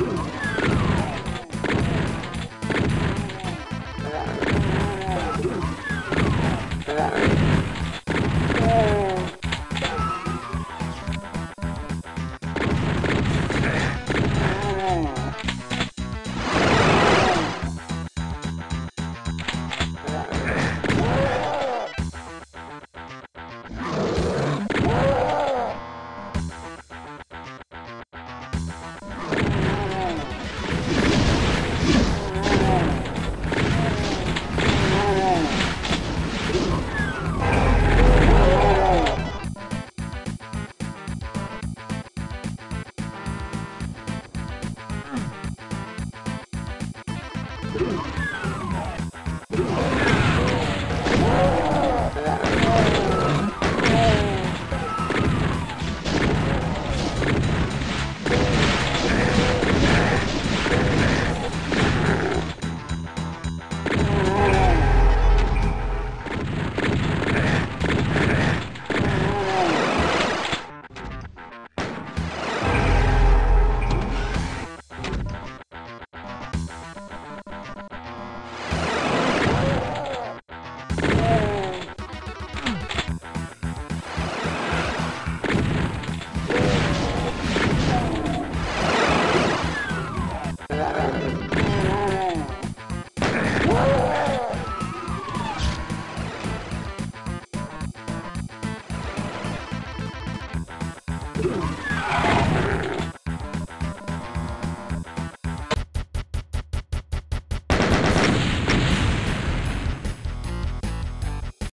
Ooh. Ooh.